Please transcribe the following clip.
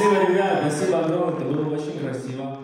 Спасибо, ребят, спасибо огромное, это было очень красиво.